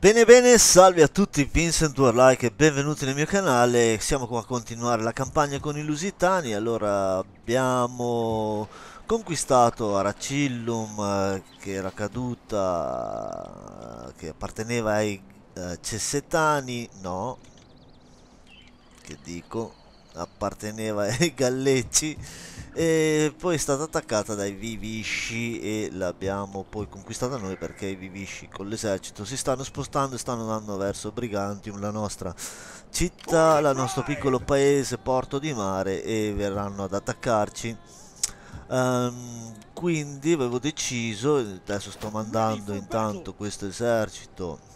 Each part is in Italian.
Bene bene, salve a tutti, Vincent Warlike e benvenuti nel mio canale. Siamo qua a continuare la campagna con i Lusitani. Allora, abbiamo conquistato Aracillum, eh, che era caduta, che apparteneva ai eh, Cessetani. No, che dico, apparteneva ai Gallecci e poi è stata attaccata dai Vivisci e l'abbiamo poi conquistata noi perché i Vivisci con l'esercito si stanno spostando e stanno andando verso Brigantium, la nostra città, il nostro piccolo paese, porto di mare e verranno ad attaccarci. Um, quindi avevo deciso, adesso sto mandando intanto questo esercito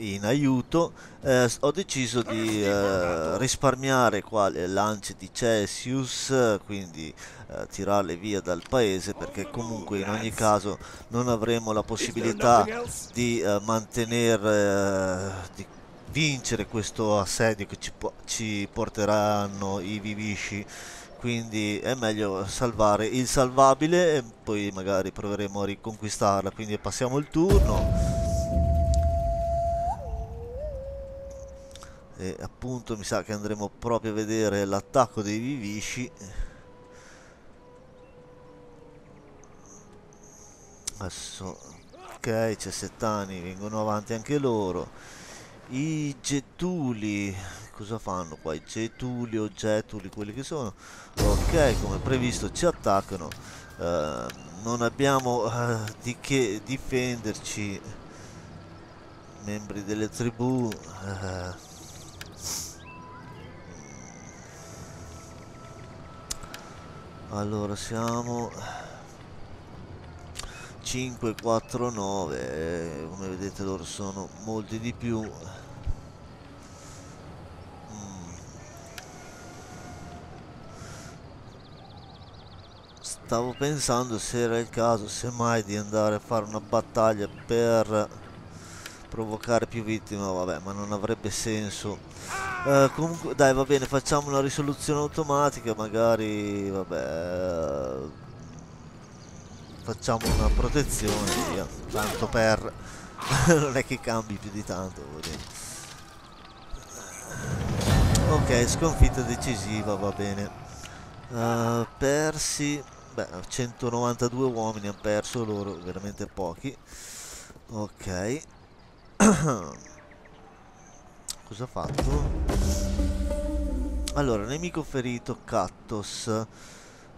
in aiuto eh, ho deciso di eh, risparmiare qua le lance di Cesius quindi eh, tirarle via dal paese perché comunque in ogni caso non avremo la possibilità di eh, mantenere eh, di vincere questo assedio che ci, ci porteranno i vivisci. Quindi è meglio salvare il salvabile e poi magari proveremo a riconquistarla. Quindi passiamo il turno e appunto mi sa che andremo proprio a vedere l'attacco dei vivisci adesso ok c'è Settani vengono avanti anche loro. I getuli cosa fanno qua? I getuli o getuli quelli che sono? Ok come previsto ci attaccano. Uh, non abbiamo uh, di che difenderci. Membri delle tribù uh, allora siamo 5 4 9 come vedete loro sono molti di più mm. stavo pensando se era il caso semmai di andare a fare una battaglia per provocare più vittime vabbè ma non avrebbe senso Uh, comunque dai va bene facciamo una risoluzione automatica magari vabbè facciamo una protezione via tanto per non è che cambi più di tanto ok sconfitta decisiva va bene. Uh, persi beh 192 uomini hanno perso loro veramente pochi. Ok cosa ha fatto? Allora, nemico ferito, Kattos.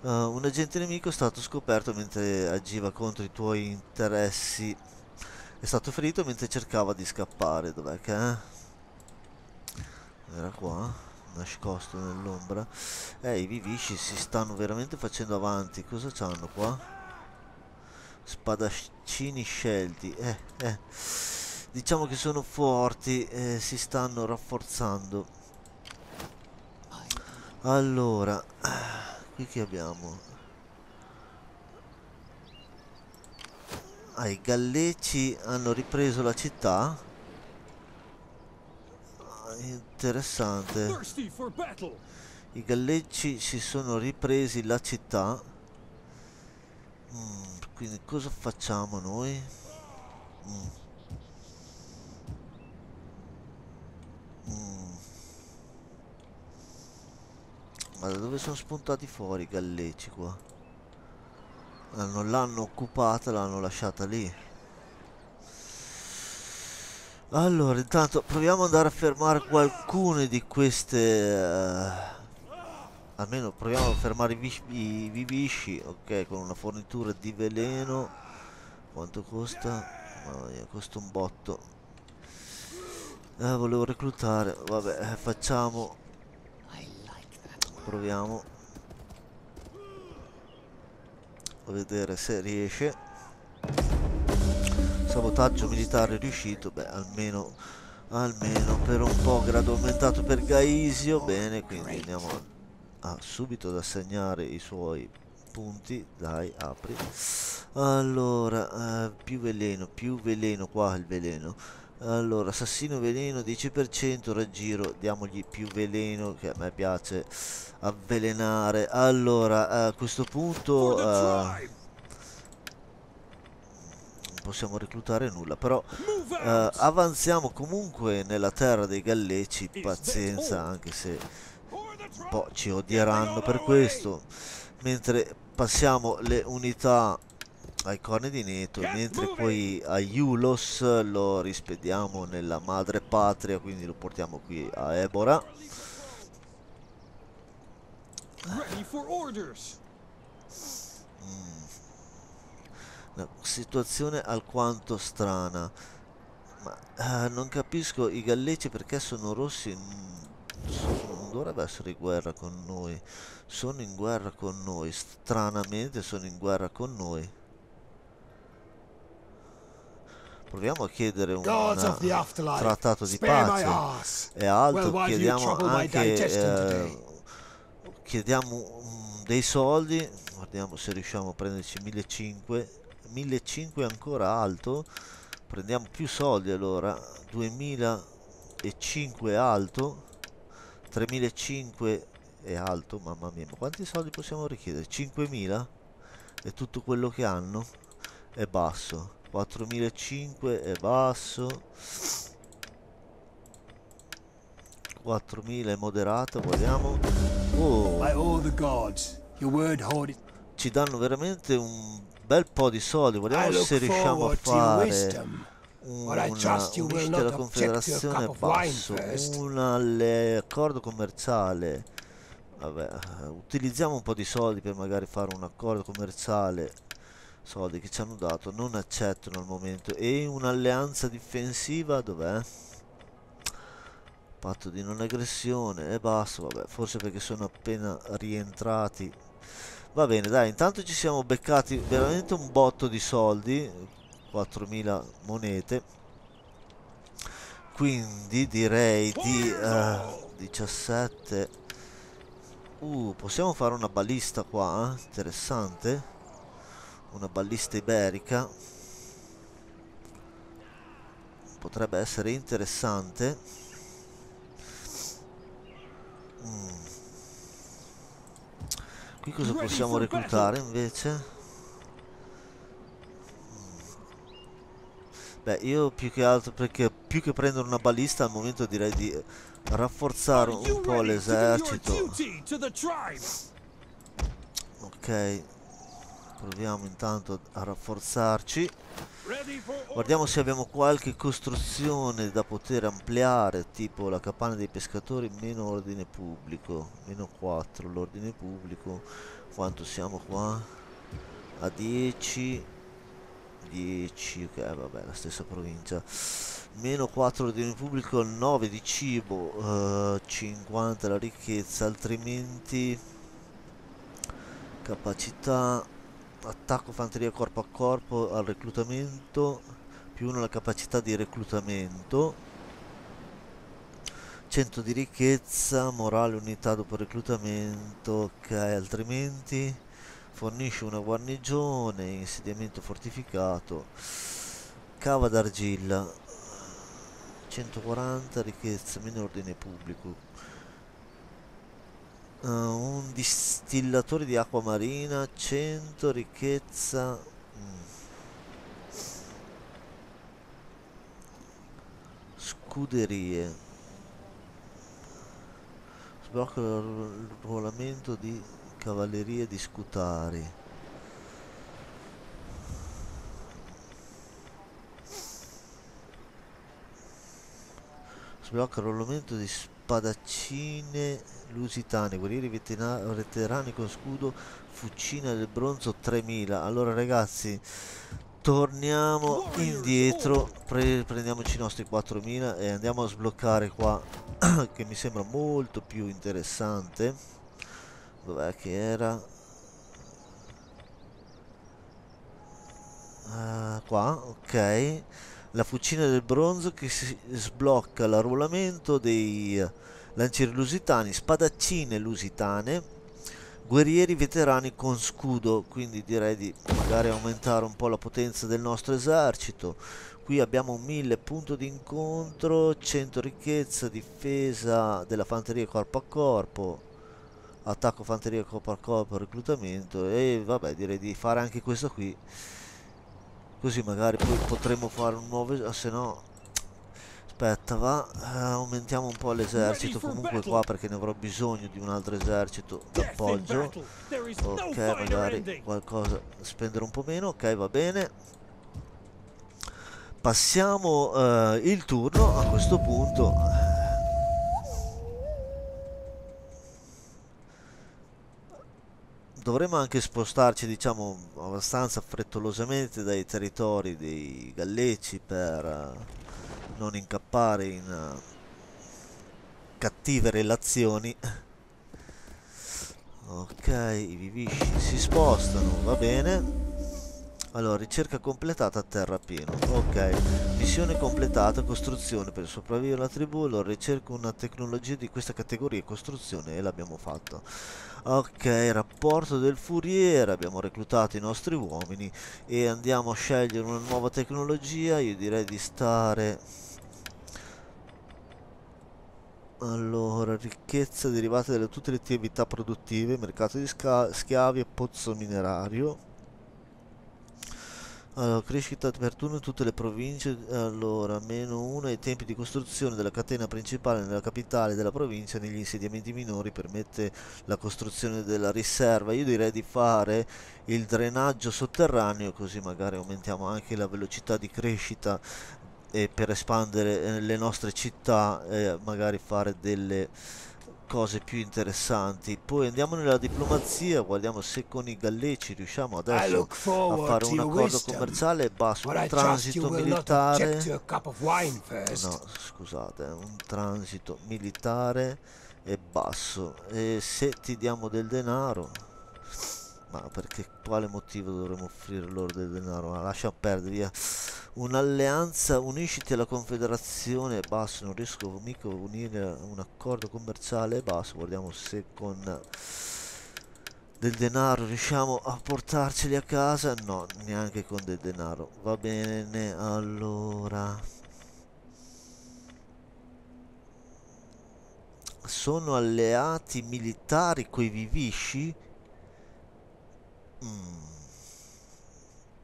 Uh, un agente nemico è stato scoperto mentre agiva contro i tuoi interessi. È stato ferito mentre cercava di scappare. Dov'è che è? Era qua? Nascosto nell'ombra. Eh, i vivisci si stanno veramente facendo avanti. Cosa c'hanno qua? Spadaccini scelti. Eh, eh diciamo che sono forti e si stanno rafforzando. Allora qui che abbiamo? Ah, i galleggi hanno ripreso la città. Ah, interessante. I galleggi si sono ripresi la città. Mm, quindi cosa facciamo noi? Mm. Ma da dove sono spuntati fuori i galleggi qua? Ah, non l'hanno occupata, l'hanno lasciata lì. Allora, intanto proviamo ad andare a fermare qualcune di queste... Uh, almeno proviamo a fermare i, i vivisci, ok, con una fornitura di veleno. Quanto costa? Oh, costa un botto. Eh, volevo reclutare, vabbè, eh, facciamo. Proviamo. A vedere se riesce. Sabotaggio militare riuscito. Beh almeno almeno per un po' grado aumentato per Gaisio. Bene quindi andiamo a, a subito ad assegnare i suoi punti. Dai apri. Allora eh, più veleno più veleno qua il veleno allora, assassino veleno 10%, raggiro, diamogli più veleno che a me piace avvelenare. Allora, a questo punto... Uh, possiamo reclutare nulla però eh, avanziamo comunque nella terra dei Galleci pazienza anche se un po' ci odieranno per questo. Mentre passiamo le unità ai corni di Neto mentre poi a Iulos lo rispediamo nella madre patria quindi lo portiamo qui a Ebora mm. una situazione alquanto strana. Ma eh, non capisco i galleci perché sono rossi non dovrebbe essere in guerra con noi. Sono in guerra con noi stranamente sono in guerra con noi Proviamo a chiedere un trattato di pace. e altro, chiediamo anche eh, chiediamo dei soldi, guardiamo se riusciamo a prenderci 1500, 1500 è ancora alto, prendiamo più soldi allora, 2005 è alto, 3005 è alto, mamma mia, ma quanti soldi possiamo richiedere? 5000? È tutto quello che hanno? È basso 4005 è basso. 4000 è moderato vogliamo oh. ci danno veramente un bel po' di soldi vogliamo se riusciamo a fare una, un della confederazione basso un accordo commerciale. Vabbè utilizziamo un po' di soldi per magari fare un accordo commerciale soldi che ci hanno dato non accettano al momento. E un'alleanza difensiva dov'è? patto di non aggressione e basso vabbè forse perché sono appena rientrati. Va bene dai intanto ci siamo beccati veramente un botto di soldi 4000 monete. Quindi direi di uh, 17 uh, possiamo fare una balista qua eh? interessante una ballista iberica. Potrebbe essere interessante. Mm. qui cosa possiamo reclutare invece? Mm. beh io più che altro perché più che prendere una ballista al momento direi di rafforzare un po' l'esercito. ok proviamo intanto a rafforzarci. Guardiamo se abbiamo qualche costruzione da poter ampliare tipo la capanna dei pescatori meno ordine pubblico meno 4 l'ordine pubblico. Quanto siamo qua? A 10 10 ok vabbè la stessa provincia. Meno 4 ordine pubblico 9 di cibo uh, 50 la ricchezza altrimenti capacità attacco fanteria corpo a corpo al reclutamento più 1 la capacità di reclutamento. 100 di ricchezza morale unità dopo reclutamento ok altrimenti fornisce una guarnigione insediamento fortificato. Cava d'argilla. 140 ricchezza meno ordine pubblico uh, un distillatore di acqua marina 100 ricchezza mm. scuderie sblocca il ruolamento di cavalleria di scutari sblocca il ruolamento di spadaccine lusitane, guerrieri veterani con scudo, fucina del bronzo 3000. Allora ragazzi, torniamo indietro, pre prendiamoci i nostri 4000 e andiamo a sbloccare qua, che mi sembra molto più interessante. Dov'è che era? Uh, qua, ok la fucina del bronzo che sblocca l'arruolamento dei lancieri lusitani, spadaccine lusitane, guerrieri veterani con scudo, quindi direi di magari aumentare un po' la potenza del nostro esercito. Qui abbiamo 1000 punto di incontro, 100 ricchezza, difesa della fanteria corpo a corpo, attacco fanteria corpo a corpo, reclutamento e vabbè direi di fare anche questo qui così magari poi potremo fare un nuovo se no aspetta va uh, aumentiamo un po' l'esercito. Comunque qua perché ne avrò bisogno di un altro esercito d'appoggio. ok magari qualcosa spendere un po' meno ok va bene. Passiamo uh, il turno a questo punto dovremmo anche spostarci diciamo abbastanza frettolosamente dai territori dei galleggi per uh, non incappare in uh, cattive relazioni. Ok i vivisci si spostano va bene allora, ricerca completata a terra pieno. Ok, missione completata, costruzione per sopravvivere alla tribù. Allora, ricerca una tecnologia di questa categoria, costruzione, e l'abbiamo fatto. Ok, rapporto del furiere, abbiamo reclutato i nostri uomini e andiamo a scegliere una nuova tecnologia. Io direi di stare... Allora, ricchezza derivata da tutte le attività produttive, mercato di schiavi e pozzo minerario. Allora, crescita per turno in tutte le province, allora, meno 1 ai tempi di costruzione della catena principale nella capitale della provincia negli insediamenti minori permette la costruzione della riserva. Io direi di fare il drenaggio sotterraneo così magari aumentiamo anche la velocità di crescita e per espandere eh, le nostre città e magari fare delle cose più interessanti. Poi andiamo nella diplomazia, guardiamo se con i galleci riusciamo adesso a fare un accordo commerciale basso, un transito militare. No, scusate, un transito militare e basso. E se ti diamo del denaro ma perché quale motivo dovremmo offrire loro del denaro? Ma lascia perdere via. Un'alleanza, unisciti alla confederazione basso, non riesco mica a unire un accordo commerciale basso, guardiamo se con del denaro riusciamo a portarceli a casa, no, neanche con del denaro, va bene, allora... Sono alleati militari coi vivisci? Mm.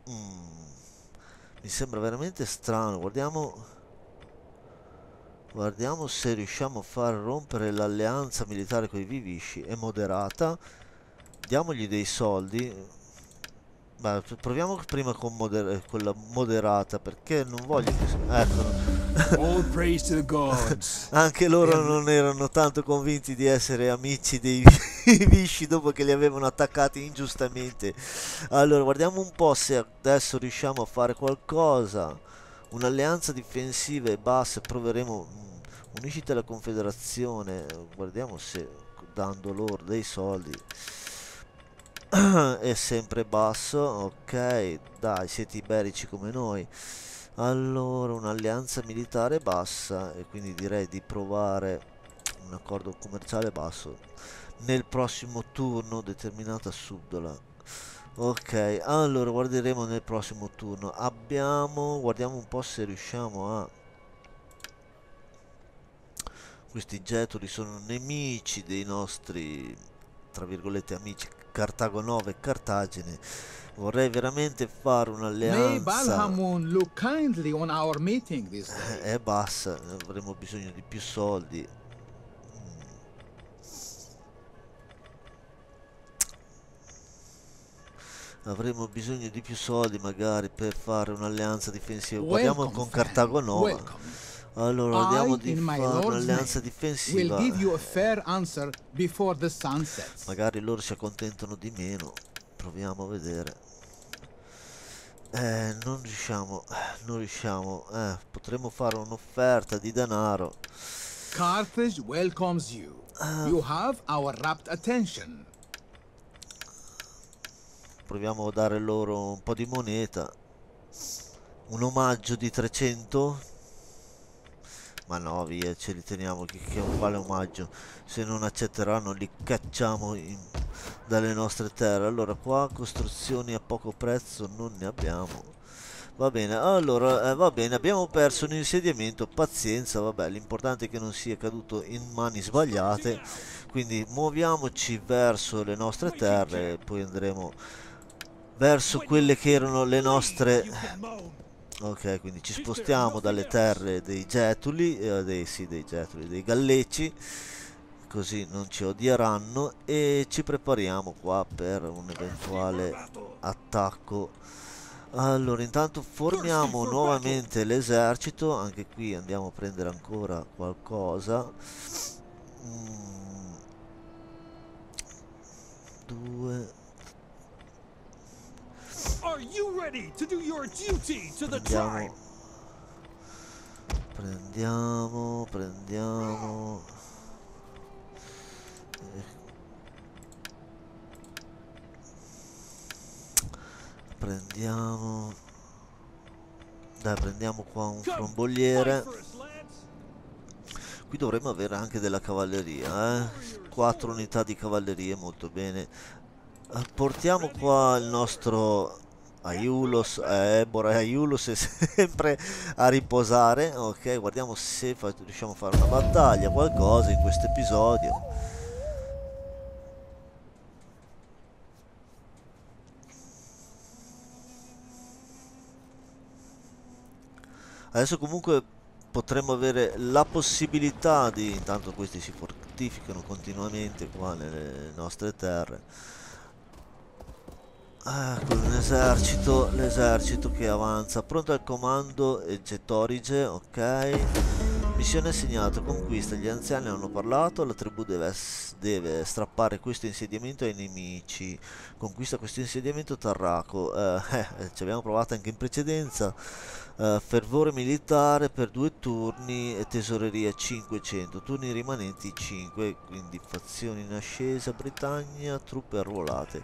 Mm. Mi sembra veramente strano. Guardiamo. Guardiamo se riusciamo a far rompere l'alleanza militare con i Vivisci. È moderata. Diamogli dei soldi. Beh, proviamo prima con, moder con la moderata perché non voglio che... Ecco. Anche loro non erano tanto convinti di essere amici dei Visci dopo che li avevano attaccati ingiustamente. Allora, guardiamo un po' se adesso riusciamo a fare qualcosa. Un'alleanza difensiva e bassa, proveremo... Mm, uniscite alla confederazione, guardiamo se dando loro dei soldi è sempre basso, ok, dai, siete iberici come noi. Allora, un'alleanza militare bassa e quindi direi di provare un accordo commerciale basso nel prossimo turno determinata subdola. Ok, allora guarderemo nel prossimo turno. Abbiamo, guardiamo un po' se riusciamo a... Questi getoli sono nemici dei nostri, tra virgolette, amici Cartago 9 e Cartagine Vorrei veramente fare un'alleanza. look kindly on our meeting this day. È bassa, avremo bisogno di più soldi. Avremo bisogno di più soldi magari per fare un'alleanza difensiva. Guardiamo con Cartago 9. Allora, andiamo di fare un'alleanza difensiva. Magari loro si accontentano di meno. Proviamo a vedere. Eh, non riusciamo, non riusciamo. Eh, potremmo fare un'offerta di denaro. Carthage welcomes you. Uh, you have our rapt attention. Proviamo a dare loro un po' di moneta. Un omaggio di 300. Ma no, via, ce li teniamo. Che, che quale omaggio? Se non accetteranno, li cacciamo in dalle nostre terre allora qua costruzioni a poco prezzo non ne abbiamo va bene allora eh, va bene abbiamo perso un insediamento pazienza vabbè l'importante è che non sia caduto in mani sbagliate quindi muoviamoci verso le nostre terre poi andremo verso quelle che erano le nostre ok quindi ci spostiamo dalle terre dei getuli eh, dei, sì, dei getuli dei gallecci così non ci odieranno e ci prepariamo qua per un eventuale attacco. Allora intanto formiamo nuovamente l'esercito anche qui andiamo a prendere ancora qualcosa. Mm. due prendiamo. prendiamo prendiamo. Prendiamo. Dai prendiamo qua un fromboliere qui dovremmo avere anche della cavalleria eh? 4 unità di cavalleria molto bene. Eh, portiamo qua il nostro Aiulos, eh, e Aiulos è sempre a riposare ok? Guardiamo se riusciamo a fare una battaglia qualcosa in questo episodio. Adesso comunque potremmo avere la possibilità di intanto questi si fortificano continuamente qua nelle nostre terre ecco l'esercito l'esercito che avanza. Pronto al comando Getorige ok missione assegnata conquista gli anziani hanno parlato la tribù deve, deve strappare questo insediamento ai nemici. Conquista questo insediamento Tarraco. Eh, eh, ci abbiamo provato anche in precedenza. Uh, fervore militare per due turni e tesoreria 500 turni rimanenti 5 quindi fazioni in ascesa Britannia truppe arruolate.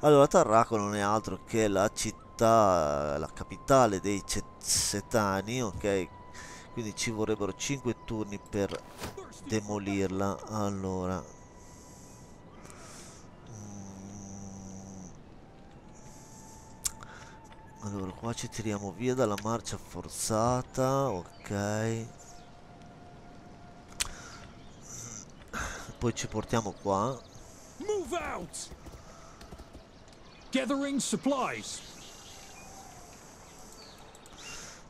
Allora Tarraco non è altro che la città la capitale dei Cetani ok quindi ci vorrebbero 5 turni per demolirla. Allora. Allora qua ci tiriamo via dalla marcia forzata ok. Poi ci portiamo qua. Move out! Gathering supplies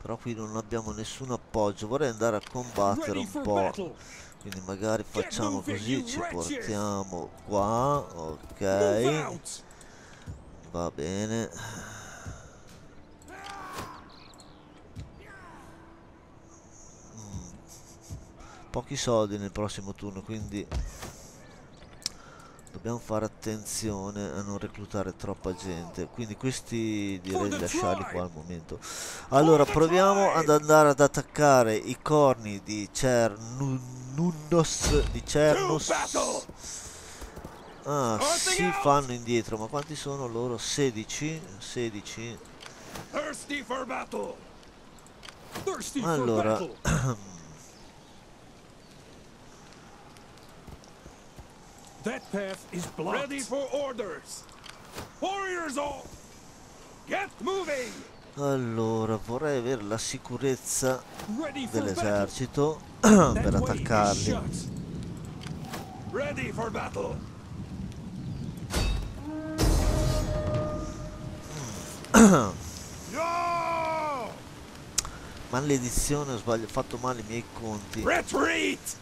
però qui non abbiamo nessun appoggio. Vorrei andare a combattere un po' quindi magari facciamo così ci portiamo qua ok. Va bene. Pochi soldi nel prossimo turno quindi dobbiamo fare attenzione a non reclutare troppa gente. Quindi questi direi di lasciarli qua al momento. Allora proviamo ad andare ad attaccare i corni di Cernunnos di Cernus. Ah si fanno indietro ma quanti sono loro? 16 16 allora That path is blocked. Ready for orders. Warriors all. Get moving. Allora, vorrei avere la sicurezza dell'esercito per attaccarli. Ready for battle. Maledizione, ho sbagliato, ho fatto male i miei conti. Retreat!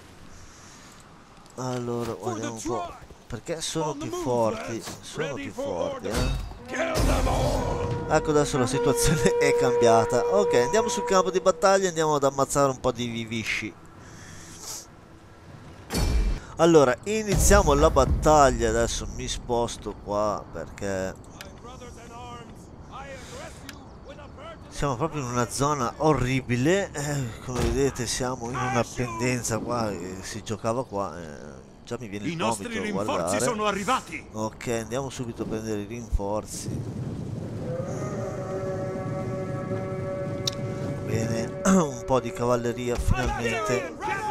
Allora, guardiamo un po'. Perché sono più forti? Sono più forti, eh? Ecco adesso la situazione è cambiata. Ok, andiamo sul campo di battaglia e andiamo ad ammazzare un po' di vivisci. Allora, iniziamo la battaglia. Adesso mi sposto qua perché... Siamo proprio in una zona orribile, eh, come vedete siamo in una pendenza qua, eh, si giocava qua, eh, già mi viene il I vomito nostri rinforzi guardare. sono arrivati! Ok, andiamo subito a prendere i rinforzi. Bene, un po' di cavalleria finalmente.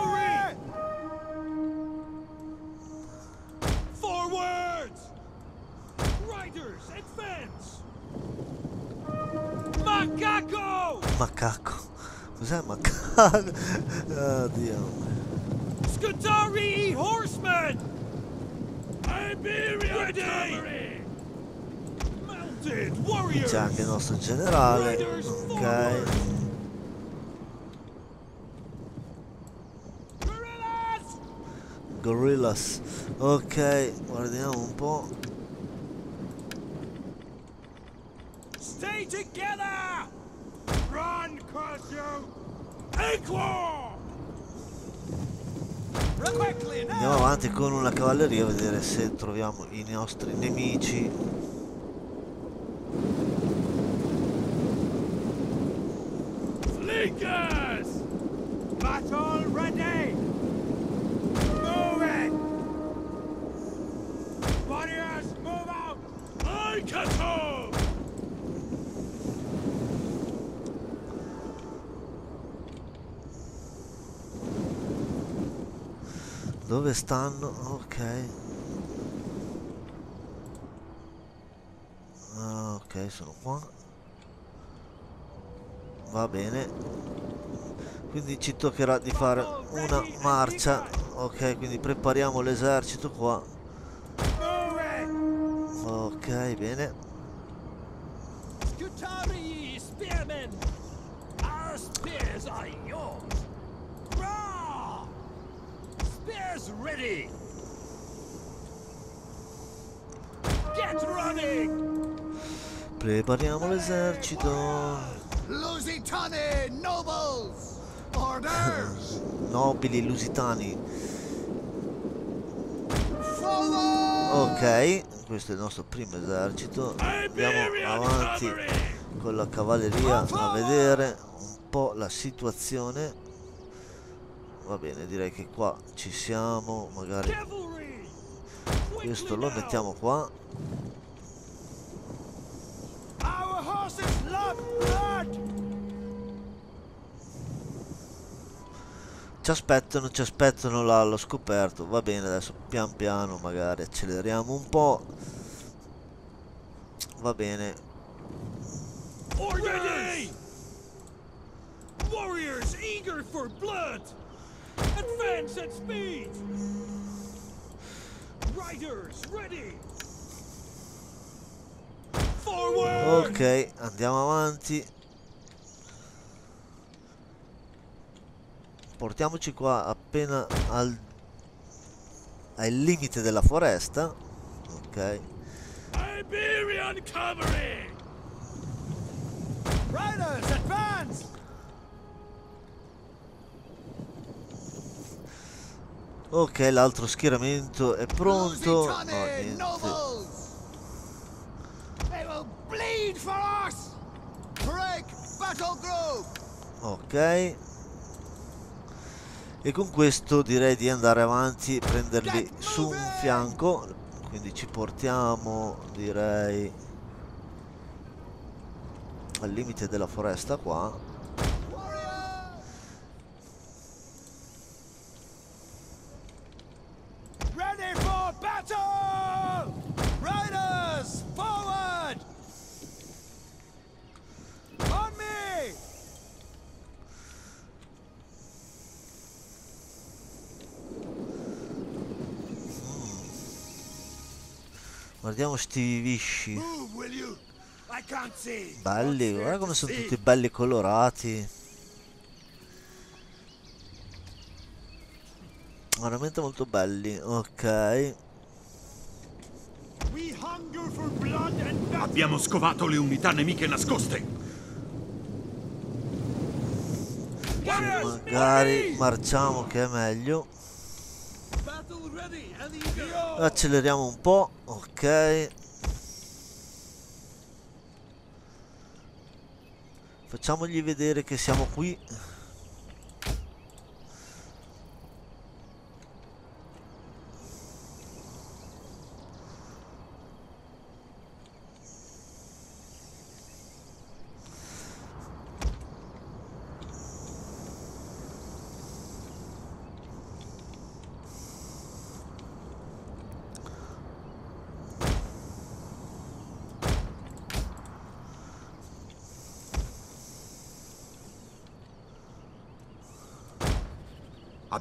Cos'è macaco? Oddio. Scutari Horsemen! Iberia Ready! c'è anche il nostro generale ok Gorillas ok guardiamo un po' Stay together! Run, curse you! Andiamo avanti con una cavalleria a vedere se troviamo i nostri nemici Flinkers! Battle ready! Move it! Warriors, move out! I Aikato! Dove stanno? Ok. Ah, ok, sono qua. Va bene. Quindi ci toccherà di fare una marcia. Ok, quindi prepariamo l'esercito qua. Ok, bene. Our spears are yours! Spears ready! Get running! Prepariamo l'esercito. Lusitani nobles! Orders! Nobili lusitani. Ok, questo è il nostro primo esercito. Andiamo avanti con la cavalleria a vedere un po' la situazione va bene direi che qua ci siamo magari. Questo lo mettiamo qua. Ci aspettano ci aspettano là allo scoperto. Va bene adesso pian piano magari acceleriamo un po' va bene. Warriors eager for blood Advance at speed! Riders, ready! Forward! Ok, andiamo avanti. Portiamoci qua appena al, al limite della foresta. Ok. Iberian cavalry! Riders, advance! Ok, l'altro schieramento è pronto. No, niente. Ok. E con questo direi di andare avanti, prenderli su un fianco. Quindi ci portiamo, direi, al limite della foresta qua. Sti visci. Belli, guarda come sono tutti belli colorati. Veramente molto belli, ok. Abbiamo scovato le unità nemiche nascoste. Magari marciamo che è meglio. Acceleriamo un po', ok. Facciamogli vedere che siamo qui.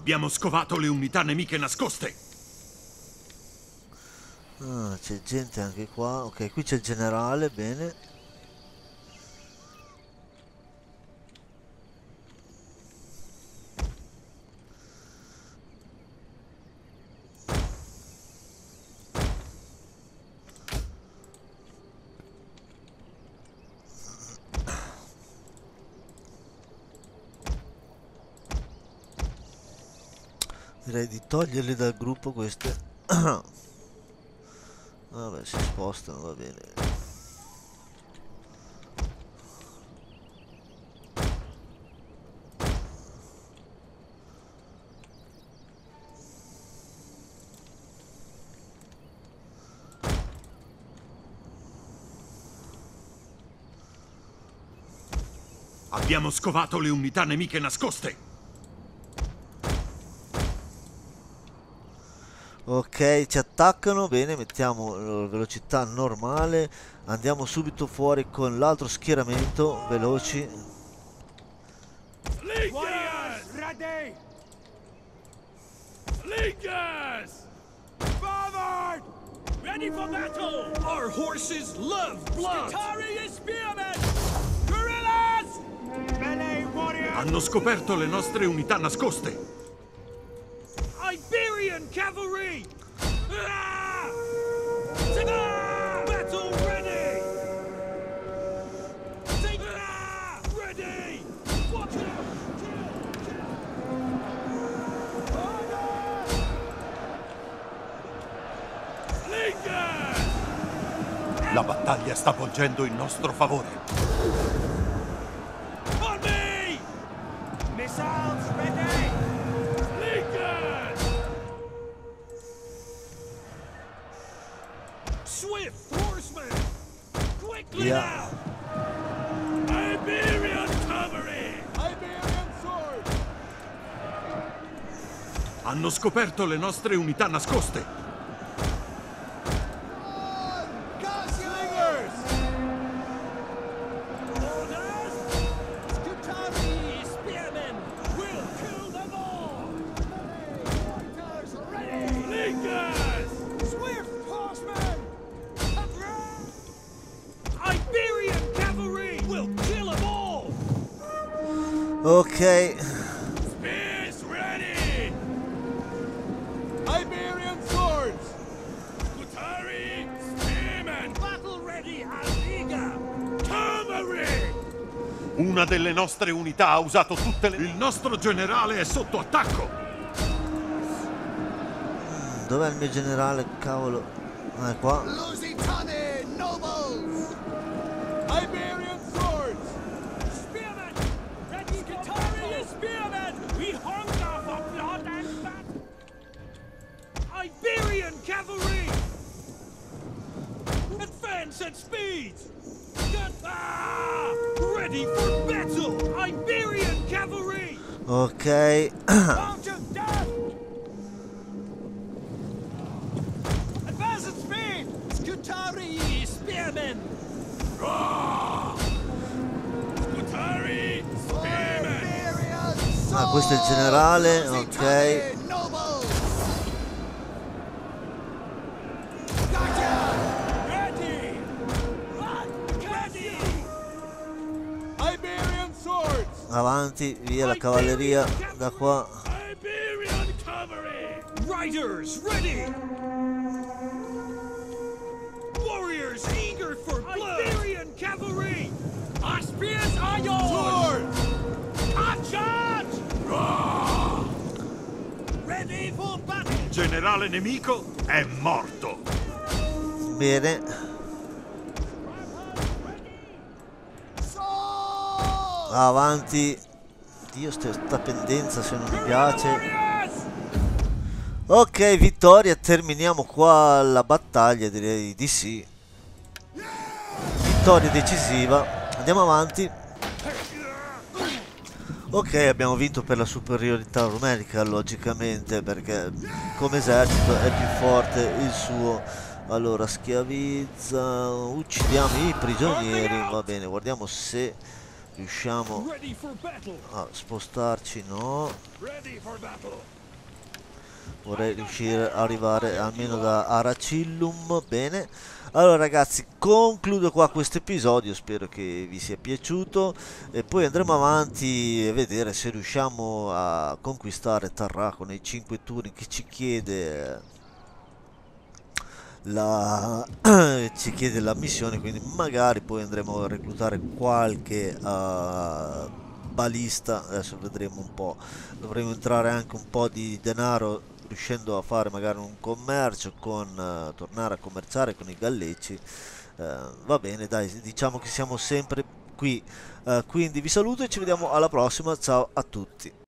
Abbiamo scovato le unità nemiche nascoste. Ah, c'è gente anche qua. Ok, qui c'è il generale, bene. Direi di toglierli dal gruppo queste. Vabbè, si spostano, va bene. Abbiamo scovato le unità nemiche nascoste. Ok, ci attaccano, bene, mettiamo la velocità normale, andiamo subito fuori con l'altro schieramento, veloci. Warriors, ready! Legions! Forward! Ready for battle! Our horses love blood! Skitari and spearmen! Guerrillas! Melee warriors! Hanno scoperto le nostre unità nascoste. Cavalry! Ah! Battle ready! Ah! Ready! Watch out! La battaglia sta volgendo in nostro favore. Scoperto le nostre unità nascoste. Unità ha usato tutte le... Il nostro generale è sotto attacco. dov'è il mio generale? Cavolo. Ah, è qua. Lusitani nobles! Iberian swords! Spearmen! Ready Skitari spearmen! We hunger for blood and battle! Iberian cavalry! Advance at speed! Get- Ah! Ready for battle! Iberian cavalry! Ok. March of death! Advance at speed! Skutari spearmen! Ah, questo è il generale, ok. Avanti, via la cavalleria da qua. Iberian cavalry! Riders ready! Warriors eager for blood! Iberian cavalry! Our spears are yours! Swords! At charge! Ready for battle! Il generale nemico è morto. Bene. Avanti. Dio, sta pendenza se non mi piace. Ok, vittoria, terminiamo qua la battaglia, direi di sì. Vittoria decisiva. Andiamo avanti. Ok, abbiamo vinto per la superiorità numerica, logicamente, perché come esercito è più forte il suo. Allora, schiavizza, uccidiamo i prigionieri, va bene, guardiamo se riusciamo a spostarci, no. Vorrei riuscire ad arrivare almeno da Aracillum. Bene. Allora ragazzi concludo qua questo episodio. Spero che vi sia piaciuto. E poi andremo avanti a vedere se riusciamo a conquistare Tarraco nei 5 turni che ci chiede la, ci chiede la missione quindi magari poi andremo a reclutare qualche uh, balista. Adesso vedremo un po' dovremo entrare anche un po' di denaro riuscendo a fare magari un commercio con uh, tornare a commerciare con i galleggi uh, va bene dai diciamo che siamo sempre qui. Quindi vi saluto e ci vediamo alla prossima. Ciao a tutti